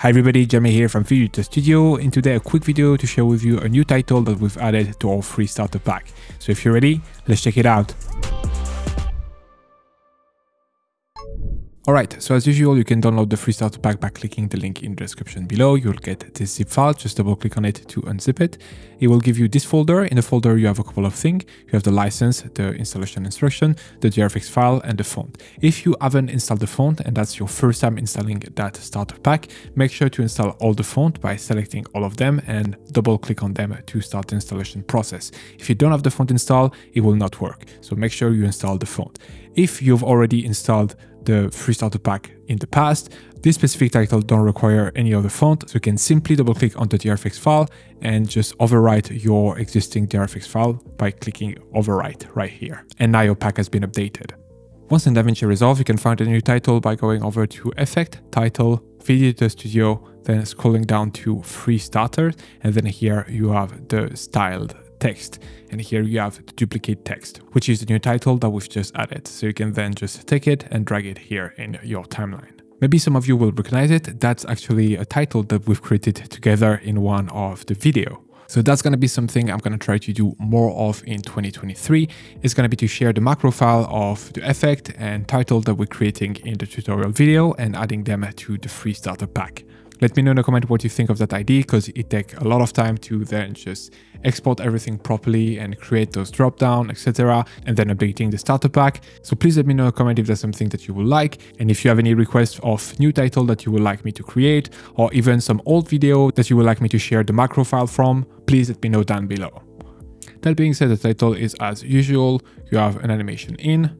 Hi everybody, Jamie here from Editor Studio and today a quick video to share with you a new title that we've added to our free starter pack. So if you're ready, let's check it out. Alright, so as usual, you can download the free starter pack by clicking the link in the description below. You'll get this zip file, just double click on it to unzip it. It will give you this folder. In the folder, you have a couple of things. You have the license, the installation instruction, the DRFX file, and the font. If you haven't installed the font, and that's your first time installing that starter pack, make sure to install all the font by selecting all of them and double click on them to start the installation process. If you don't have the font installed, it will not work. So make sure you install the font. If you've already installed the free starter pack in the past, this specific title don't require any other font, so you can simply double click on the DRFX file and just overwrite your existing DRFX file by clicking overwrite right here. And now your pack has been updated. Once in DaVinci Resolve, you can find a new title by going over to Effect, Title, Video Studio, then scrolling down to Free Starter, and then here you have the styled text. And here you have the duplicate text, which is the new title that we've just added. So you can then just take it and drag it here in your timeline. Maybe some of you will recognize it. That's actually a title that we've created together in one of the video. So that's going to be something I'm going to try to do more of in 2023. It's going to be to share the macro file of the effect and title that we're creating in the tutorial video and adding them to the free starter pack. Let me know in the comment what you think of that idea because it takes a lot of time to then just export everything properly and create those drop down, etc. and then updating the starter pack. So please let me know in the comment if there's something that you would like and if you have any requests of new title that you would like me to create or even some old video that you would like me to share the macro file from, please let me know down below. That being said, the title is as usual, you have an animation in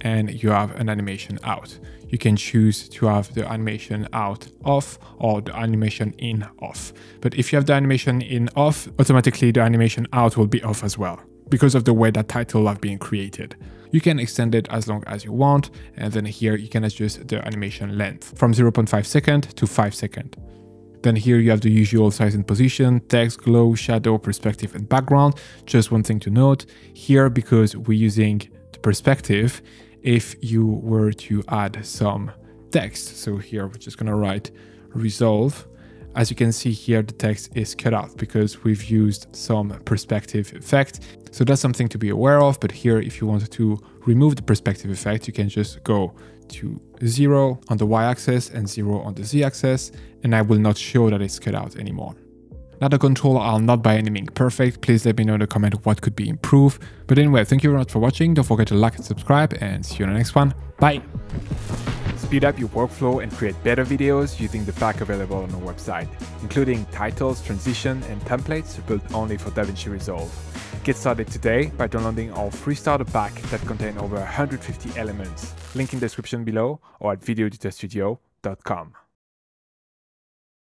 and you have an animation out you can choose to have the animation out off or the animation in off. But if you have the animation in off, automatically the animation out will be off as well because of the way that title have been created. You can extend it as long as you want and then here you can adjust the animation length from 0.5 second to 5 second. Then here you have the usual size and position, text, glow, shadow, perspective and background. Just one thing to note, here because we're using perspective, if you were to add some text. So here we're just going to write resolve. As you can see here, the text is cut out because we've used some perspective effect. So that's something to be aware of. But here, if you want to remove the perspective effect, you can just go to zero on the y-axis and zero on the z-axis, and I will not show that it's cut out anymore. Now the control are not by any means perfect, please let me know in the comment what could be improved. But anyway, thank you very much for watching, don't forget to like and subscribe, and see you in the next one, bye! Speed up your workflow and create better videos using the pack available on our website, including titles, transition, and templates built only for DaVinci Resolve. Get started today by downloading our free starter pack that contains over 150 elements. Link in description below or at videoeditorstudio.com.